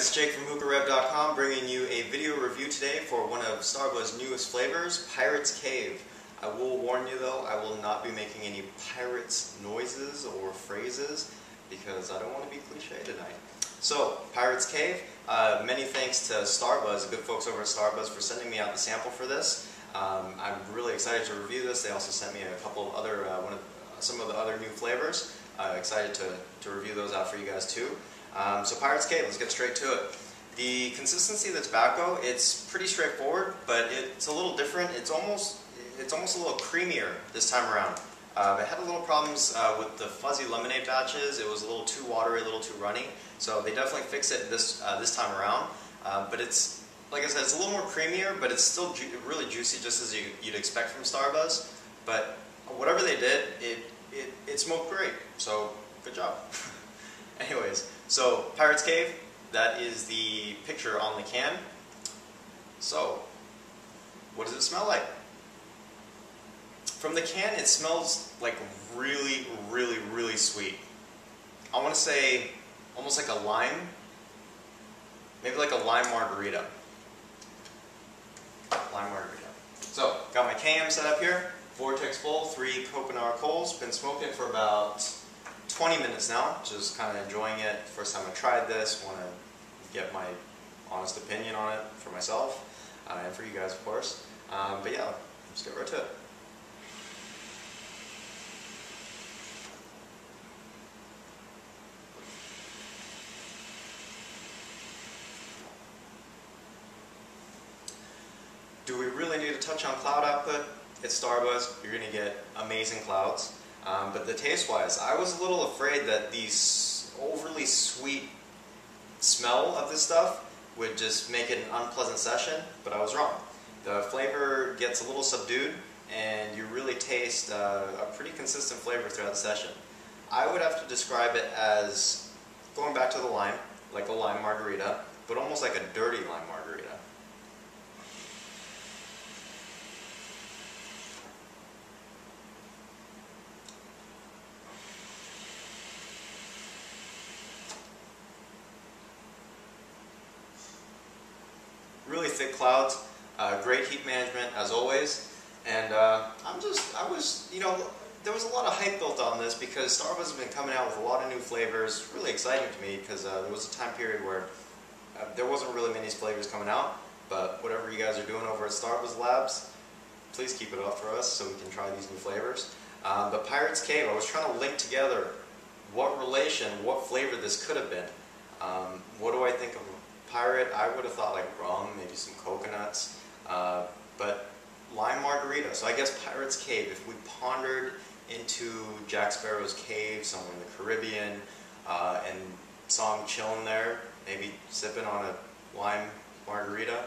it's Jake from HookahRev.com bringing you a video review today for one of Starbuzz's newest flavors, Pirate's Cave. I will warn you though, I will not be making any pirates noises or phrases because I don't want to be cliche tonight. So, Pirate's Cave, uh, many thanks to Starbuzz, the good folks over at Starbuzz for sending me out the sample for this. Um, I'm really excited to review this. They also sent me a couple of other, uh, one of, some of the other new flavors. Uh, excited to, to review those out for you guys too. Um, so Pirate's Cave, let's get straight to it. The consistency of the tobacco, it's pretty straightforward, but it's a little different. It's almost, it's almost a little creamier this time around. Uh, I had a little problems uh, with the fuzzy lemonade batches. It was a little too watery, a little too runny. So they definitely fixed it this uh, this time around. Uh, but it's, like I said, it's a little more creamier, but it's still ju really juicy, just as you, would expect from Starbuzz. But whatever they did, it, it, it smoked great. So good job. Anyways, so Pirate's Cave, that is the picture on the can. So, what does it smell like? From the can, it smells like really, really, really sweet. I want to say almost like a lime, maybe like a lime margarita. Lime margarita. So, got my KM set up here. Vortex bowl, three coconut coals. Been smoking for about 20 minutes now, just kind of enjoying it. First time I tried this, want to get my honest opinion on it for myself, uh, and for you guys, of course. Um, but yeah, let's get right to it. Do we really need to touch on cloud output? It's Starbuzz, you're going to get amazing clouds. Um, but the taste-wise, I was a little afraid that the overly sweet smell of this stuff would just make it an unpleasant session, but I was wrong. The flavor gets a little subdued, and you really taste uh, a pretty consistent flavor throughout the session. I would have to describe it as, going back to the lime, like a lime margarita, but almost like a dirty lime margarita. Really thick clouds, uh, great heat management as always, and uh, I'm just, I was, you know, there was a lot of hype built on this because Starbuzz has been coming out with a lot of new flavors, really exciting to me because uh, there was a time period where uh, there wasn't really many flavors coming out, but whatever you guys are doing over at Starbuzz Labs, please keep it up for us so we can try these new flavors. Um, but Pirate's Cave, I was trying to link together what relation, what flavor this could have been. Um, what do I think of pirate, I would have thought like rum, maybe some coconuts, uh, but lime margarita. So I guess Pirate's Cave, if we pondered into Jack Sparrow's cave somewhere in the Caribbean uh, and saw him chilling there, maybe sipping on a lime margarita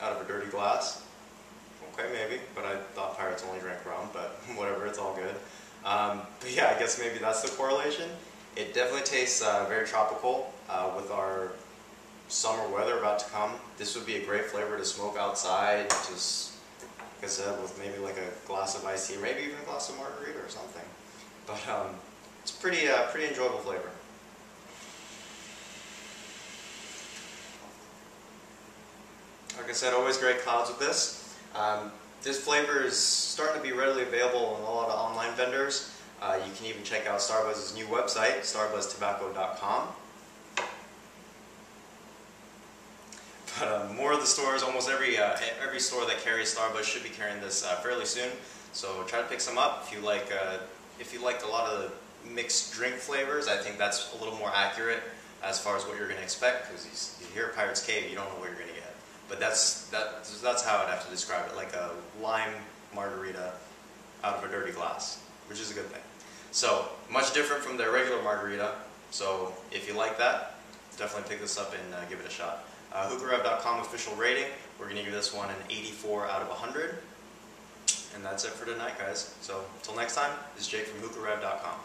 out of a dirty glass. Okay, maybe, but I thought pirates only drank rum, but whatever, it's all good. Um, but yeah, I guess maybe that's the correlation. It definitely tastes uh, very tropical uh, with our summer weather about to come, this would be a great flavor to smoke outside, just, like I said, with maybe like a glass of iced tea, maybe even a glass of margarita or something. But um, it's pretty, uh, pretty enjoyable flavor. Like I said, always great clouds with this. Um, this flavor is starting to be readily available in a lot of online vendors. Uh, you can even check out Starbuzz's new website, starbuzztobacco.com. Um, more of the stores, almost every uh, every store that carries Starbuzz should be carrying this uh, fairly soon. So try to pick some up if you like. Uh, if you like a lot of the mixed drink flavors, I think that's a little more accurate as far as what you're going to expect. Because you hear Pirate's Cave, you don't know what you're going to get. But that's that. That's how I'd have to describe it, like a lime margarita out of a dirty glass, which is a good thing. So much different from the regular margarita. So if you like that, definitely pick this up and uh, give it a shot. Uh, HookahRev.com official rating, we're going to give this one an 84 out of 100. And that's it for tonight, guys. So until next time, this is Jake from HookahRev.com.